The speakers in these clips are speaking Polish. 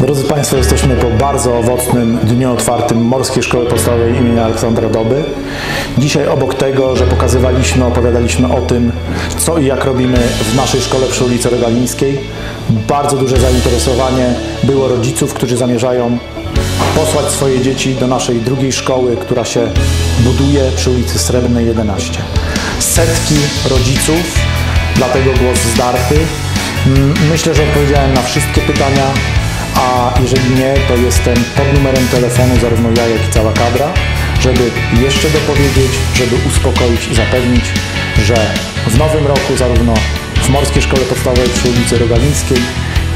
Drodzy Państwo, jesteśmy po bardzo owocnym dniu otwartym Morskiej Szkoły Podstawowej im. Aleksandra Doby. Dzisiaj obok tego, że pokazywaliśmy, opowiadaliśmy o tym, co i jak robimy w naszej szkole przy ulicy Rogalińskiej, bardzo duże zainteresowanie było rodziców, którzy zamierzają posłać swoje dzieci do naszej drugiej szkoły, która się buduje przy ulicy Srebrnej 11. Setki rodziców, dlatego głos zdarty. Mm, Myślę, że odpowiedziałem na wszystkie pytania, a jeżeli nie, to jestem pod numerem telefonu zarówno ja, jak i cała kadra, żeby jeszcze dopowiedzieć, żeby uspokoić i zapewnić, że w nowym roku zarówno w Morskiej Szkole Podstawowej przy ulicy Rogalińskiej,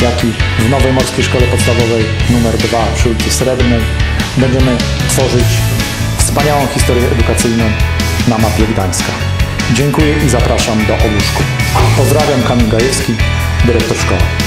jak i w Nowej Morskiej Szkole Podstawowej numer 2 przy ulicy Srebrnej będziemy tworzyć wspaniałą historię edukacyjną na mapie Gdańska. Dziękuję i zapraszam do Ołuszku. Pozdrawiam, Kamil Gajewski, dyrektor szkoły.